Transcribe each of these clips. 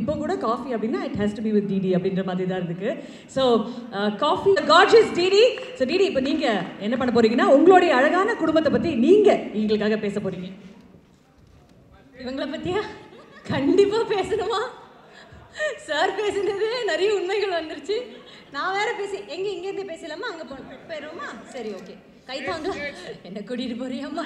இப்போ கூட காஃபி அப்படின்னா it has to be with DD அப்படின்ற மாதிரி தான் இருக்கு. So coffee gadgets DD so DD இப்போ நீங்கள் என்ன பண்ண போறீங்கன்னா உங்களுடைய அழகான குடும்பத்தை பற்றி நீங்கள் எங்களுக்காக பேச போறீங்க. இவங்கள பத்தியா? கண்டிப்பா பேசணுமா? சார் பேசுனது நிறைய உண்மைகள் வந்துருச்சு. நான் வேற பேசி எங்க இங்க இருந்து பேசலாமா? அங்க போ போயிருவோமா சரி ஓகே கை தாங்க என்ன கூட்டிட்டு போறியம்மா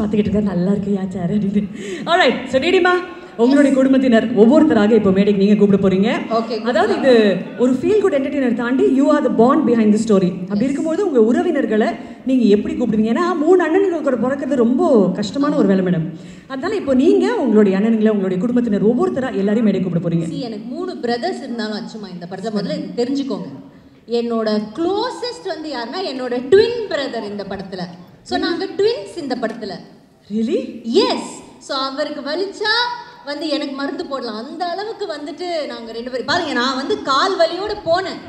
பார்த்துக்கிட்டு இருக்க நல்லா இருக்கு யா சார் அப்படின்னு. ஆல்ரைட் ஸோ டிடிமா உங்களுடைய குடும்பத்தினர் ஒவ்வொருத்தராக இப்போ மேடைக்கு நீங்கள் கூப்பிட போறீங்க. அதாவது இது ஒரு ஃபீல் குட் என்டர்டெய்னர் தாண்டி you are the bond behind the story அப்படி இருக்கும்போது உங்கள் உறவினர்களை நீங்கள் எப்படி கூப்பிடுவீங்க? ஏன்னா மூணு அண்ணனுங்களுக்கு கூட பிறக்கிறது ரொம்ப கஷ்டமான ஒரு வேலை மேடம் அதனால இப்போ நீங்கள் உங்களுடைய அண்ணனுங்களை உங்களுடைய குடும்பத்தினர் ஒவ்வொருத்தராக எல்லாரையும் மேடை கூப்பிட போறீங்க. எனக்கு மூணு பிரதர்ஸ் இருந்தாலும் அச்சுமா இந்த படத்தை முதல்ல தெரிஞ்சுக்கோங்க. என்னோட க்ளோசஸ்ட் வந்து யாருன்னா என்னோட ட்வின் பிரதர் இந்த படத்துல. ஸோ நாங்க ட்வின்ஸ் இந்த படத்துல. ரியலி எஸ் ஸோ அவருக்கு வலிச்சா வந்து எனக்கு மருந்து போடலாம். அந்த அளவுக்கு வந்துட்டு நாங்க ரெண்டு பேரும். பாருங்க நான் வந்து கால் வலியோட போனேன்.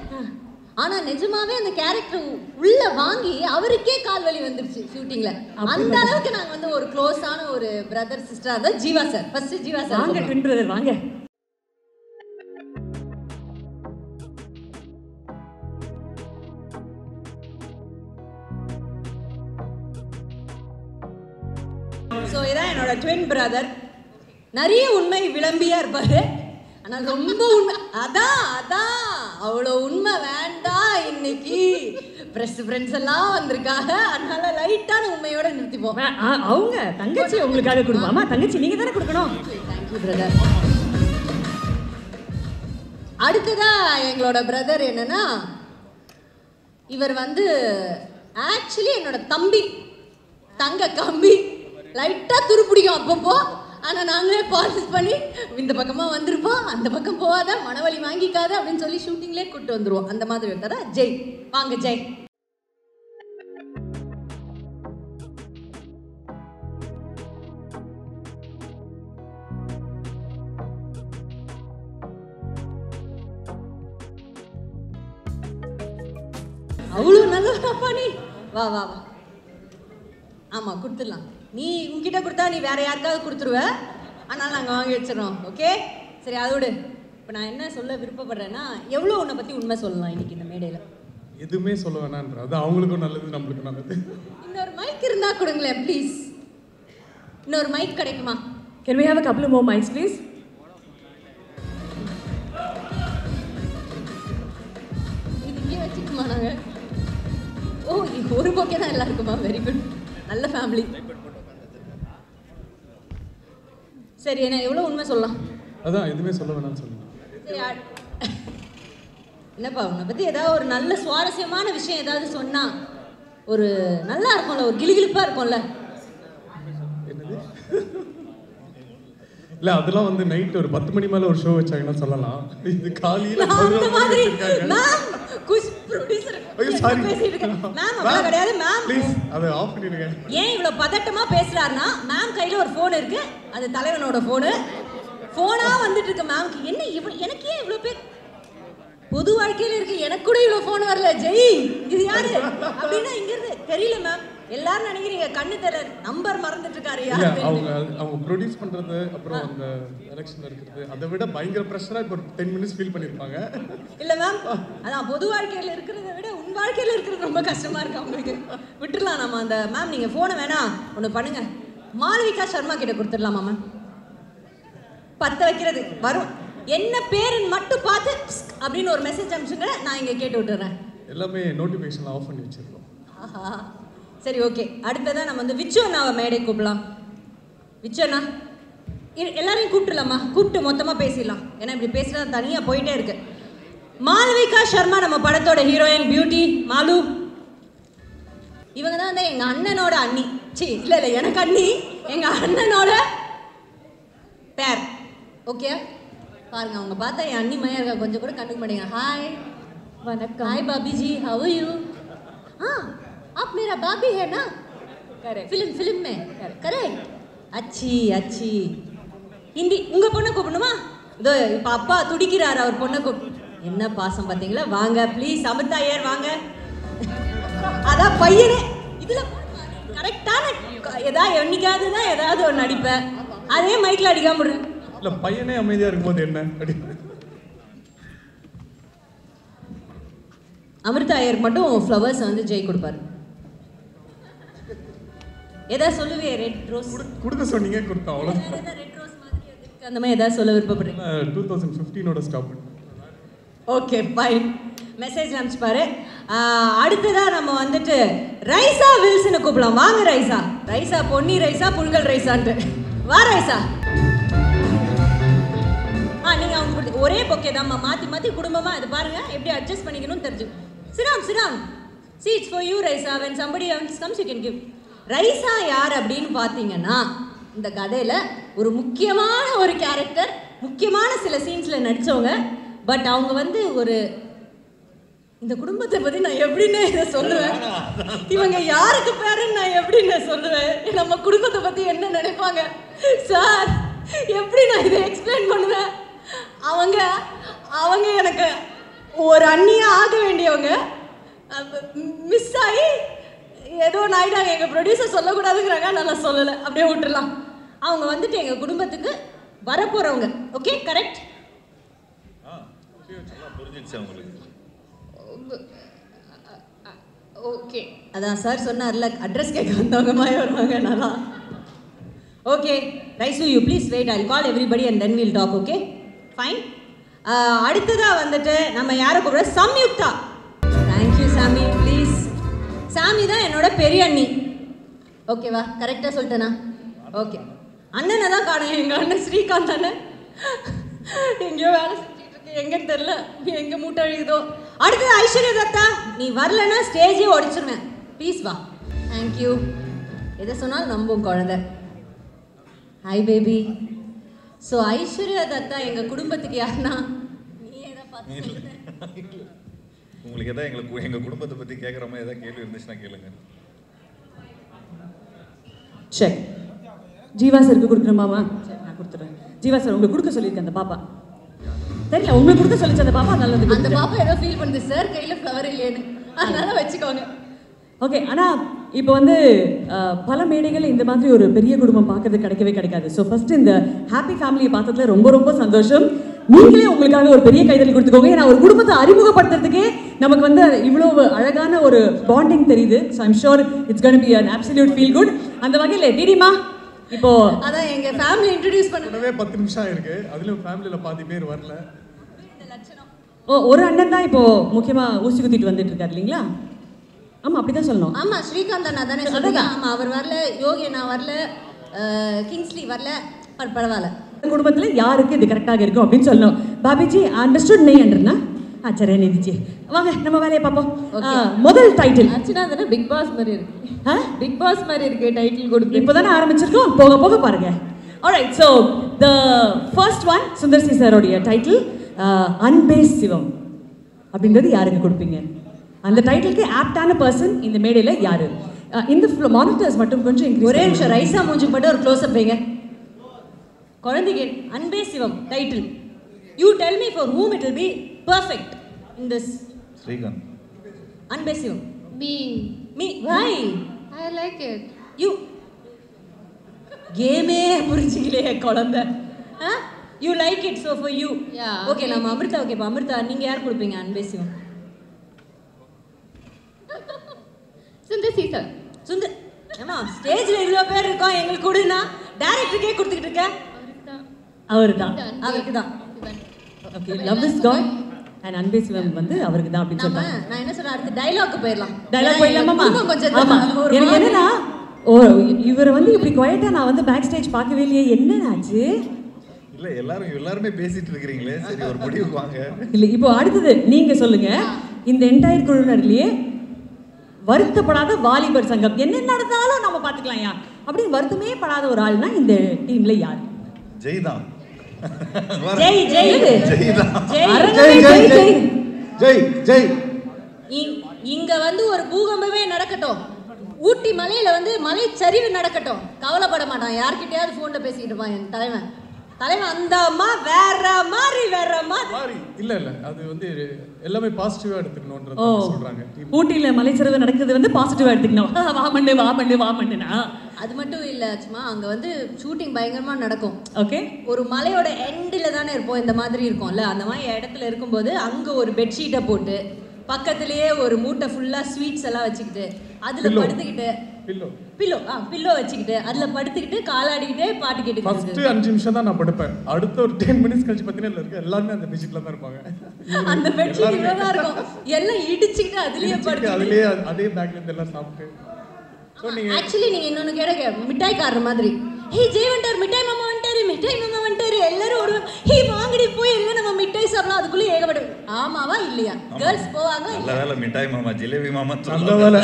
ஆனா நிஜமாவே அந்த கேரக்டர் உள்ள வாங்கி அவருக்கே கால் வலி வந்துருச்சு ஷூட்டிங்ல அந்த அளவுக்கு நாங்க வந்து ஒரு க்ளோஸான ஒரு பிரதர் சிஸ்டர் அதான் Jiiva sir first Jiiva sir வாங்க ட்வின் பிரதர் வாங்க. பிரதர் நிறைய உண்மை விளம்பியா இருப்பாரு. ஆனா ரொம்ப உண்மை அதான் அதான் அவ்வளோ உண்மை வேண்டாம் இன்னைக்கு. ப்ரெஸ் ஃப்ரெண்ட்ஸ் எல்லாம் வந்திருக்காங்க அதனால லைட்டான உண்மையோட நிறுத்திப்போம். அவங்க தங்கச்சி உங்களுக்காக கொடுப்போம் தங்கச்சி நீங்க தானே கொடுக்கணும். தேங்க்யூ பிரதர் அடுத்ததா எங்களோட பிரதர் என்னன்னா இவர் வந்து ஆக்சுவலி என்னோட தம்பி. தங்க கம்பி லைட்டா துருப்பிடிக்கும் அப்பப்போ. ஆனா நாங்களே பாலிஸ் பண்ணி இந்த பக்கமா வந்திருப்போம் அந்த பக்கம் போகாத மனவலி வாங்கிக்காத அப்படின்னு சொல்லி ஷூட்டிங்லேயே கூப்பிட்டு வந்துடுவோம் அந்த மாதிரி ஒருத்தரா ஜெய். வாங்க ஜெய். அவ்வளோ நல்லவனாப்பா நீ? வா வா வா. ஆமாம் கொடுத்துடலாம். நீ உன்கிட்ட கொடுத்தா நீ வேற யாருக்காவது கொடுத்துருவ? ஆனால் நாங்கள் வாங்கி வச்சிடறோம் ஓகே சரி அதோடு இப்போ நான் என்ன சொல்ல விருப்பப்படுறேன்னா எவ்வளோ உன்னை பற்றி உண்மை சொல்லலாம் இன்னைக்கு இந்த மேடையில்? எதுவுமே சொல்ல வேணான்ற அது அவங்களுக்கும் நல்லது நம்மளுக்கும் நல்லது. இன்னொரு மைக் இருந்தால் கொடுங்களேன் ப்ளீஸ் இன்னொரு மைக் கிடைக்குமா? We have a couple of more mics, please? இது இங்கே வச்சுக்குமா நாங்கள் ஓ ஒரு போக்கே தான் எல்லாருக்குமா? வெரி குட் நல்ல ஃபேமிலி சரி என்ன எவ்வளோ உண்மை சொல்லலாம்? அதான் எதுவுமே சொல்ல வேணாம்னு சொல்லுங்க. சரி என்னப்பா உன்னை பற்றி ஏதாவது ஒரு நல்ல சுவாரஸ்யமான விஷயம் ஏதாவது சொன்னா ஒரு நல்லா இருக்கும்ல ஒரு கிளுகிளுப்பா இருக்கும்ல? இல்ல அதெல்லாம் வந்து நைட் ஒரு பத்து மணி மேல ஒரு ஷோ வச்சாங்கன்னா சொல்லலாம். இது காலையில ஐயோ சாரி மேம் அவ்வளோ கிடையாது மேம் ப்ளீஸ் அதை ஆஃப் பண்ணிடுங்க. ஏன் இவ்வளோ பதட்டமா பேசுறாருன்னா மேம் கையில ஒரு ஃபோன் இருக்கு. அது தலைவனோட ஃபோனு ஃபோனா வந்துட்டு இருக்கு மேம்க்கு என்ன இவ்வளோ எனக்கு ஏன் பேர் பொது வாழ்க்கையில இருக்கு எனக்கு கூட இவ்வளோ ஃபோன் வரல. ஜெய் இது யாரு? அப்படின்னா இங்க இருந்து தெரியல மேம் எல்லாரும் நினைக்கிறீங்க கண்ணு தெரியல நம்பர் மறந்துட்டு இருக்காரு அவங்க அவங்க ப்ரொடியூஸ் பண்றது அப்புறம் அந்த எலெக்ஷன்ல இருக்கிறது அதை விட பயங்கர ப்ரெஷரா இப்போ டென் மினிட்ஸ் ஃபீல் பண்ணிருப்பாங்க. இல்ல மேம் அதான் பொது வாழ்க்கையில இருக்கிறத விட உன் வாழ்க்கையில இருக்கிறது ரொம்ப கஷ்டமா இருக்கு அவங்களுக்கு. விட்டுறலாம் நம்ம அந்த மேம் நீங்க போனை வேணாம் ஒண்ணு பண்ணுங்க. மாளவிகா சர்மா கிட்ட கொடுத்துடலாமா மேம் பத்த வைக்கிறது வரும். என்ன பேருன்னு மட்டும் பார்த்து அப்படின்னு ஒரு மெசேஜ் அனுப்பிச்சுங்க நான் இங்க கேட்டு விட்டுறேன். எல்லாமே நோட்டிஃபிகேஷன் ஆஃப் பண்ணி வச்சிருக்கோம். ஆஹா. சரி ஓகே அடுத்ததாக நம்ம வந்து விச்சு அண்ணாவை மேடை கூப்பிடலாம். விச்சு அண்ணா எல்லாரையும் கூப்பிட்டுலாமா கூப்பிட்டு மொத்தமாக பேசிடலாம். ஏன்னா இப்படி பேசுனா தனியாக போயிட்டே இருக்கு. மாலவிகா சர்மா நம்ம படத்தோட ஹீரோயின் பியூட்டி மாலு. இவங்க தான் வந்து எங்கள் அண்ணனோட அண்ணி. சி இல்லை இல்லை எனக்கு அண்ணி எங்கள் அண்ணனோட பேர் ஓகே பாருங்க அவங்க பார்த்தா என் அண்ணி மையா இருக்கா? கொஞ்சம் கூட கண்டுக்க மாட்டேங்க. ஹாய் வணக்கம். ஹாய் பாபிஜி. ஹவ் யூ ஆ आप मेरा भाभी है ना Correct. फिल्म फिल्म में करेक्ट अच्छी अच्छी ஹிந்தி உங்க பொண்ணை கூப்பிடணுமா இதோ இப்ப அப்பா துடிக்கிறாரு அவர் பொண்ணை கூப்பிட்டு என்ன பாசம் பாத்தீங்களா வாங்க ப்ளீஸ் அமிர்தா ஐயர் வாங்க அதான் பையனே இதுல கரெக்டான ஏதாவது என்னைக்காவது தான் ஏதாவது ஒன்று அடிப்பேன் அதே மைக்ல அடிக்காம விடுறேன் இல்ல பையனே அமைதியா இருக்கும்போது என்ன அப்படின்னு அமிர்தா ஐயர் மட்டும் ஃப்ளவர்ஸ் வந்து ஜெய் கொடுப்பாரு ஏதாவது சொல்லுவே ரெட் ரோஸ் கொடுக்க சொன்னீங்க கொடுத்தோம் அவ்வளோ ரெட் ரோஸ் மாதிரி அந்த மாதிரி ஏதாவது சொல்ல விருப்பப்படுறீங்க? டூ தௌசண்ட் ஃபிஃப்டீனோட ஸ்டாப் ஓகே ஃபைன் மெசேஜ் அனுப்பிச்சுப்பாரு ஆஹ் அடுத்ததா நம்ம வந்துட்டு ரைசா வில்சனை கூப்பிடலாம். வாங்க ரைசா. ரைசா பொன்னி ரைசா புல்கல் ரைசான்ட்டு. வா ரைசா. ஆ நீங்க அவங்க கொடுத்து ஒரே பொக்கே தான்மா மாத்தி மாத்தி குடும்பமா இது பாருங்க. எப்படி அட்ஜஸ்ட் பண்ணிக்கணும்னு தெரிஞ்சு. சிராம் சிராம். See it's for you Raiza when somebody else comes you can give. Raiza யார் அப்படின்னு பார்த்தீங்கன்னா இந்த கதையில ஒரு முக்கியமான ஒரு கேரக்டர் முக்கியமான சில சீன்ஸ்ல நடிச்சவங்க பட் அவங்க வந்து ஒரு இந்த குடும்பத்தை பத்தி நான் எப்படின்னு இதை சொல்லுவேன். இவங்க யாருக்கு பேருன்னு நான் எப்படின்னு சொல்லுவேன். நம்ம குடும்பத்தை பத்தி என்ன நினைப்பாங்க? சார் எப்படி நான் இதை எக்ஸ்பிளைன் பண்ணுவேன்? அவங்க அவங்க எனக்கு ஒரு அண்ணியா ஆக வேண்டியவங்க. மிஸ் ஆகி ஏதோ நாயிட்டாங்க எங்க ப்ரொடியூசர் சொல்லக்கூடாதுங்கிறாங்க. நான் சொல்லலை. அப்படியே விட்டுறலாம். அவங்க வந்துட்டு எங்க குடும்பத்துக்கு வரப்போறவங்க. ஓகே கரெக்ட் ஓகே அதான் சார் சொன்னார்ல அட்ரஸ் கேட்க வந்தவங்க மாதிரி வருவாங்க நல்லா. Okay rise you please wait I call everybody and then will talk okay fine அடுத்ததாக வந்துட்டு நம்ம யாரை கூப்பிட சம்யுக்தா. சாமி ப்ளீஸ் சாமி தான் என்னோட பெரிய அண்ணி. ஓகேவா கரெக்டாக சொல்லிட்டேனா? ஓகே அண்ணனை தான் காணும். எங்கள் அண்ணன் ஸ்ரீகாந்த் அண்ணன் எங்கேயோ வேலை செஞ்சுட்டு இருக்கு. எங்கன்னு தெரில எங்கே மூட்டை அழியுதோ? அடுத்தது ஐஸ்வர்யா தத்தா. நீ வரலன்னா ஸ்டேஜே உடைச்சிருவேன் ப்ளீஸ் வா. தேங்க்யூ எதை சொன்னாலும் நம்பும் குழந்தை. Hi baby so Aishwarya Dutta எங்கள் குடும்பத்துக்கு யாருன்னா? நீ எதை பார்த்து உங்களுக்கு எதாவது எங்களுக்கு எங்க குடும்பத்தை பத்தி கேட்குற மாதிரி ஏதாவது கேள்வி இருந்துச்சுன்னா கேளுங்க. செக் ஜீவா சருக்கு கொடுக்குறேன் சரி நான் கொடுத்துறேன். ஜீவா சார் உங்களுக்கு கொடுக்க சொல்லியிருக்கேன் அந்த பாப்பா. தெரியல உங்களுக்கு கொடுக்க சொல்லிச்சு அந்த பாப்பா வந்து அந்த. பாப்பா ஏதோ ஃபீல் பண்ணுது சார் கையில் ஃப்ளவர் இல்லையேன்னு. அதனால வச்சுக்கோங்க. ஓகே ஆனால் இப்போ வந்து பல மேடைகள் இந்த மாதிரி ஒரு பெரிய குடும்பம் பார்க்கறது கிடைக்கவே கிடைக்காது. ஸோ ஃபர்ஸ்ட் இந்த ஹாப்பி ஃபேமிலியை பார்த்ததுல ரொம்ப ரொம்ப சந்தோஷம். நீங்களே உங்களுக்காக ஒரு பெரிய கைதல் கொடுத்துக்கோங்க. ஏன்னா ஒரு குடும்பத்தை அறிமுகப்படுத்துறதுக்கே நமக்கு வந்து இவ்வளோ அழகான ஒரு பாண்டிங் தெரியுது. So I'm sure it's gonna be an absolute feel good அந்த வகையில் டிடிமா இப்போ அதான் எங்க ஃபேமிலி இன்ட்ரடியூஸ் பண்ண கூடவே பத்து நிமிஷம் ஆயிருக்கு. அதுலயும் ஃபேமிலியில பாதி பேர் வரல. ஓ ஒரு அண்ணன் தான் இப்போ முக்கியமாக ஊசி குத்திட்டு வந்துட்டு இருக்காரு இல்லைங்களா? ஆமாம் அப்படி தான் சொல்லணும். ஆமா ஸ்ரீகாந்த் அண்ணா தானே சொல்லுங்க ஆமா அவர் வரல யோகி அண்ணா வரல கிங்ஸ்லி வரல பர- பரவாயில்ல. குடும்பத்துல யாருக்கு இது கரெக்டாக இருக்கும் அப்படின்னு சொல்லணும். பாபிஜி அண்டர்ஸ்டுட் நெய் அண்டர்னா ஆ சரி நிதிஜி. வாங்க நம்ம வேலையை பார்ப்போம். முதல் டைட்டில் ஆக்சுவலாக அதெல்லாம் பிக் பாஸ் மாதிரி இருக்கு. பிக் பாஸ் மாதிரி இருக்கு டைட்டில் கொடுத்து. இப்போதானே ஆரம்பிச்சிருக்கோம்? போக போக பாருங்க. Alright so the first one Sundar C சாரோடைய title Anbe Sivam. அப்படின்றது யாருக்கு கொடுப்பீங்க? அந்த டைட்டிலுக்கு ஆப்டான பர்சன் இந்த மேடையில் யாரு? இந்த மானிட்டர்ஸ் மட்டும் கொஞ்சம் ஒரே. நிமிஷம் ரைஸா மூஞ்சி மட்டும் ஒரு க்ளோஸ் அப் வைங்க. குழந்தைக்கு Anbe Sivam title you tell me for whom it will be perfect. In this Srikanth. Anbe Sivam. Me me why I like it you கேமே புரிஞ்சுக்கலையே குழந்தை. You like it so for you. Okay நம்ம Amrita okay இப்போ அமிர்தா நீங்கள் யார் கொடுப்பீங்க? அன்பே சிவம். Sundar C sir Sundar ஏமா ஸ்டேஜில் இவ்வளோ பேர் இருக்கோம் எங்களுக்கு கொடுனா டேரக்டருக்கே கொடுத்துக்கிட்டு இருக்க? அவர் தான் அவருக்கு தான் okay love is God and Anbe Sivam வந்து அவருக்கு தான் அப்படின்னு சொல்றாங்க. நான் என்ன சொல்றேன்? அடுத்து டைலாக் போயிடலாம். டைலாக் ஏன்னா போயிடலாமா ஆமா. எனக்கு என்னன்னா ஓ இவரை வந்து இப்படி குவைட்டா நான் வந்து பேக் ஸ்டேஜ் பார்க்கவே இல்லையே. என்னன்னாச்சு? இல்ல எல்லாரும் எல்லாருமே பேசிட்டு இருக்கிறீங்களே. சரி ஒரு முடிவுக்கு வாங்க. இல்லை இப்போ அடுத்தது நீங்க சொல்லுங்க. இந்த என்டையர் குழுவினர்லயே வருத்தப்படாத வாலிபர் சங்கம். என்ன நடந்தாலும் நம்ம பார்த்துக்கலாம்யா அப்படின்னு வருத்தமே படாத ஒரு ஆள்னா இந்த டீம்ல யார்? ஜெய் தான் ஜெய் ஜெய். ஜெய். ஜெய் ஜெய் ஜெய். இங்க வந்து ஒரு பூகம்பமே நடக்கட்டும். ஊட்டி மலையில வந்து மலை சரிவு நடக்கட்டும். கவலைப்பட மாட்டான். யார்கிட்டயாவது போன்ல பேசிக்கிட்டு இருப்பான் என் தலைவன். தலைவன் அந்த அம்மா வேற மாதிரி வேற மாதிரி. இல்ல இல்ல. அது வந்து எல்லாமே பாசிட்டிவா எடுத்துக்கணும்ன்றது சொல்றாங்க. ஊட்டியில மலைச்சரிவு நடக்குது வந்து பாசிட்டிவா எடுத்துக்கணும். வா மண்ணு வா மண்ணு வா மண்ணுனா. அது மட்டும் இல்ல சும்மா அங்க வந்து ஷூட்டிங் பயங்கரமா நடக்கும். ஓகே. ஒரு மலையோட எண்டில் தானே இருப்போம். இந்த மாதிரி இருக்கும்ல. அந்த மாதிரி இடத்துல இருக்கும்போது அங்கே ஒரு பெட்ஷீட்டை போட்டு பக்கத்துலேயே ஒரு மூட்டை ஃபுல்லாக ஸ்வீட்ஸ் எல்லாம் வச்சுக்கிட்டு அதில். படுத்துக்கிட்டு பில்லோ பில்லோ ஆ பில்லோ வச்சுக்கிட்டு அதில் படுத்துக்கிட்டு காலாடிக்கிட்டே பாட்டு ஃபர்ஸ்ட் கேட்டுக்கிட்டு அஞ்சு நிமிஷம் தான் நான் படுப்பேன். அடுத்த ஒரு டென் மினிட்ஸ் கழிச்சு பார்த்தீங்கன்னா இருக்க எல்லாருமே அந்த பெட்ஷீட்ல தான் இருப்பாங்க. அந்த பெட்ஷீட் இவ்வளோ தான் இருக்கும். எல்லாம் இடிச்சுக்கிட்டு அதுலேயே படுத்து அதுலயே அதே பேக்ல இருந்து எல்லாம் சாப்பிட்டு. ஆக்சுவலி நீங்க இன்னொன்னு கேட்க மிட்டாய்க்காரர் மாதிரி. ஹே ஜெய் வந்துட்டார் மிட்டாய் மாமா வந்துட்டாரு மிட்டாய் மாமா வந்துட்டாரு எல்லாரும் ஒரு ஹே வாங்கடி போய் எல்லாம் நம்ம மிட்டாய் சாப்பிடலாம் அதுக்குள்ள ஏகப்படும் ஆமாவா இல்லையா கேர்ள்ஸ் போவாங்க நல்ல வேலை மிட்டாய் மாமா ஜிலேபி மாமா நல்ல வேலை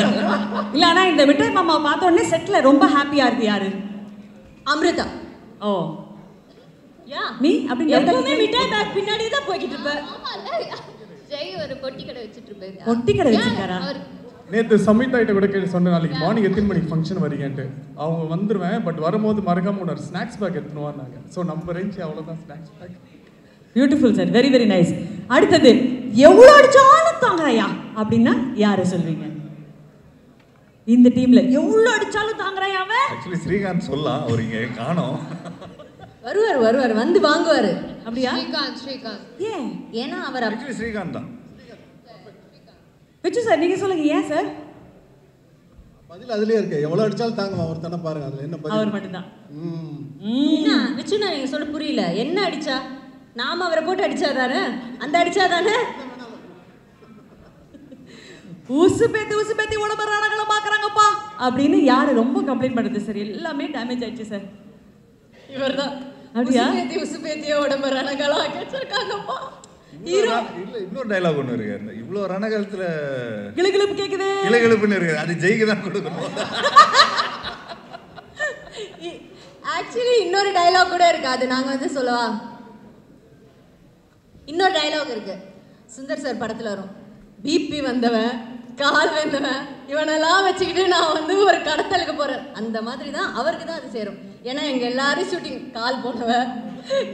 இல்ல ஆனா இந்த மிட்டாய் மாமா பார்த்த உடனே செட்ல ரொம்ப ஹாப்பியா இருக்கு யாரு? அமிர்தா. ஓ. யா. நீ அப்படி எப்பவுமே மிட்டாய் பேக் பின்னாடியே தான் போய்கிட்டு இருப்ப ஆமால ஜெய் ஒரு பொட்டி கடை வச்சுட்டு இருப்பாரு பொட்டி கடை Yeah, வச்சிருக்காரா? நேத்து சமிதா கிட்ட கூட கேட்டு சொன்னேன் நாளைக்கு மார்னிங் எத்தனை மணிக்கு ஃபங்க்ஷன் வரீங்கன்ட்டு. அவங்க வந்துருவேன் பட் வரும்போது மறக்காம ஒரு ஸ்நாக்ஸ் பேக் எடுத்துன்னு ஸோ நம்ம ரேஞ்ச் அவ்வளோதான் snacks pack beautiful sir very very nice அடுத்தது எவ்வளவு அடிச்சாலும் தாங்குறாயா? அப்படின்னா யாரை சொல்வீங்க இந்த டீம்ல எவ்வளவு அடிச்சாலும் தாங்குறாயா அவன்? ஆக்சுவலி ஸ்ரீகாந்த் சொல்லலாம். அவர் இங்க காணோம். வருவார் வருவார். வந்து வாங்குவாரு. அப்படியா? ஸ்ரீகாந்த் ஸ்ரீகாந்த். ஏன்? ஏன்னா அவர் ஆக்சுவலி ஸ்ரீகாந்த் தான். விச்சு சார் நீங்க சொல்லுங்க ஏன் சார்? பதில் அதுலயே இருக்கு. எவ்வளவு அடிச்சாலும் தாங்குமா அவர் தானே பாருங்க அதுல என்ன அவர் பதில் மட்டும்தான். ம். என்ன? விச்சுனா நீங்க சொல்ல புரியல. என்ன அடிச்சா? நாம அவரை போட்டு அடிச்சா தானே? அந்த அடிச்சா தானே? உசு பேத்தி உசு பேத்தி உடம்பு ரணங்களை பாக்குறாங்கப்பா. அப்படின்னு யாரு ரொம்ப கம்ப்ளைண்ட் பண்ணுறது சார்? எல்லாமே டேமேஜ் ஆயிடுச்சு சார். இவர்தான். அப்படியா? உசுப்பேத்தி உசுப்பேத்திய உடம்பு ரணகளா வச்சிருக்காங்கப்பா ஹீரோ இல்ல இன்னொரு டைலாக் ஒன்று இருக்கு. இந்த இவ்வளோ ரணகாலத்துல கிளுகிளுப்பு அது ஜெய்க்கு தான் கொடுக்கணும். ஆக்சுவலி இன்னொரு டயலாக் கூட இருக்கு. அது நாங்க வந்து சொல்லவா? இன்னொரு டயலாக் இருக்கு. சுந்தர் சார் படத்துல வரும். பிபி வந்தவன் கால் வந்தவன் இவனெல்லாம் வச்சுக்கிட்டு நான் வந்து ஒரு கடத்தலுக்கு போறேன். அந்த மாதிரி தான் அவருக்கு தான் அது சேரும். ஏன்னா எங்க எல்லாரும் ஷூட்டிங் கால் போனவன்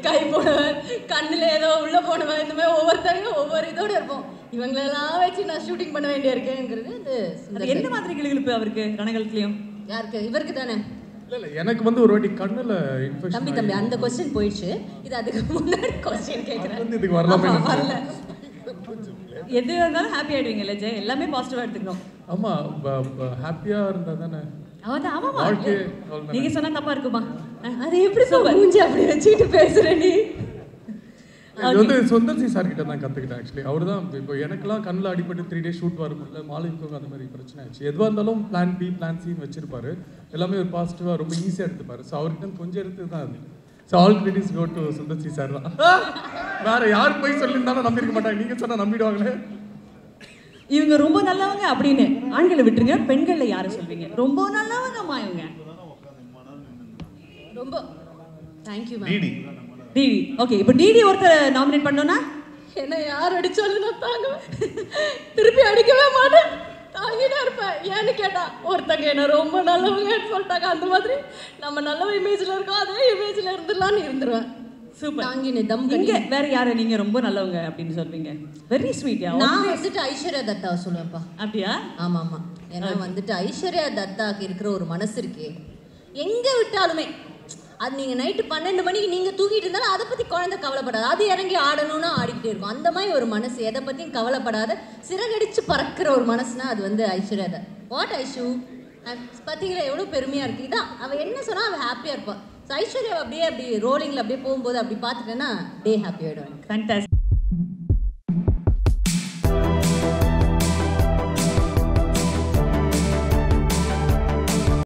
கை போனவன் கண்ணுல ஏதோ உள்ள போனவன் இந்த மாதிரி ஒவ்வொருத்தரையும் ஒவ்வொரு இதோட இருப்போம். இவங்களெல்லாம் வச்சு நான் ஷூட்டிங் பண்ண வேண்டிய இருக்கேங்கிறது அது சார். மாதிரி கிளுகிளுப்பு அவருக்கு ரணகலத்துலயும்? யாருக்கு? இவருக்கு தானே? இல்ல இல்ல எனக்கு வந்து ஒரு வாட்டி கண்ணுல இன்ஃபெக்ஷன் தம்பி தம்பி அந்த கொஸ்டின் போயிடுச்சு. இது அதுக்கு முன்னாடி கொஸ்டின் கேட்குறேன் வந்து இதுக்கு வரலாமே. வரல. எது இருந்தாலும் ஹாப்பி ஆயிடுவீங்கல்ல ஜெய்? எல்லாமே பாசிட்டிவா எடுத்துக்கணும். ஆமா ஹாப்பியா இருந்தா தானே. அவன் ஆமாமா. நீங்க சொன்னா தப்பா இருக்குமா? அஹ், அது எப்படி சொல்ல மூஞ்சி அப்படி வச்சுக்கிட்டு பேசுற நீ. இது வந்து சுந்தர் சி சார் கிட்ட தான் கத்துக்கிட்டேன் ஆக்சுவலி அவர் தான் இப்போ எனக்கெல்லாம் கண்ணில் அடிபட்டு த்ரீ டேஸ் ஷூட் வரும்ல மாலிக்கும் அந்த மாதிரி பிரச்சனை ஆச்சு. எதுவாக இருந்தாலும் பிளான் பி பிளான் சின்னு வச்சிருப்பாரு. எல்லாமே ஒரு பாசிட்டிவாக ரொம்ப ஈஸியாக எடுத்துப்பாரு. ஸோ அவர்கிட்ட இருந்து கொஞ்சம் எடுத்து தான் அது. So all credits go to Sundar C sir தான். வேற யார் போய் சொல்லியிருந்தாலும் நம்பியிருக்க மாட்டாங்க. நீங்க சொன்னா நம்பிடுவாங்களே. இவங்க ரொம்ப நல்லவங்க அப்படின்னு ஆண்களை விட்டுருங்க பெண்கள்ல யாரை சொல்வீங்க ரொம்ப நல்லவங்கம்மா இவங்க. ரொம்ப. Thank you ma'am DD okay இப்போ டிடி ஒருத்தர் நாமினேட் பண்ணோம்னா? என்ன யார் அடிச்சாலும் நான் தாங்குவேன். திருப்பி அடிக்கவே மாட்டேன். தாங்கிட்டே இருப்பேன். ஏன்னு கேட்டா ஒருத்தங்க என்ன ரொம்ப நல்லவங்கன்னு சொல்லிட்டாங்க. அந்த மாதிரி நம்ம நல்ல இமேஜ்ல இருக்கோம் அதே இமேஜ்ல இருந்துடலாம்னு இருந்துருவேன். சூப்பர் தாங்கினு தம் இங்க கட்டி வேற யாரை? நீங்க ரொம்ப நல்லவங்க அப்படின்னு சொல்வீங்க வெரி ஸ்வீட் நான் வந்துட்டு ஐஸ்வர்யா தத்தாவை சொல்லுவேன்ப்பா. அப்படியா? ஆமா ஆமா ஏன்னா வந்துட்டு ஐஸ்வர்யா தத்தாக்கு இருக்கிற ஒரு மனசு இருக்கே. எங்க விட்டாலுமே அது நீங்க நைட்டு பன்னெண்டு மணிக்கு நீங்க தூங்கிட்டு இருந்தாலும் அதை பத்தி குழந்தை கவலைப்படாது. அது இறங்கி ஆடணும்னு ஆடிக்கிட்டே இருக்கும். அந்த மாதிரி ஒரு மனசு. எதை பத்தியும் கவலைப்படாத சிறகடிச்சு பறக்கிற ஒரு மனசுனா அது வந்து ஐஸ்வர்யா தத். வாட் ஐஷு? பார்த்தீங்களா எவ்வளோ பெருமையா இருக்கு? இதான். அவ என்ன சொன்னா அவ ஹாப்பியா இருப்பா. ஸோ ஐஸ்வர்யா அப்படியே அப்படி ரோலிங்ல அப்படியே போகும்போது அப்படி பார்த்துட்டேன்னா டே ஹாப்பி ஆயிடும் ஃபேண்டாஸ்டிக்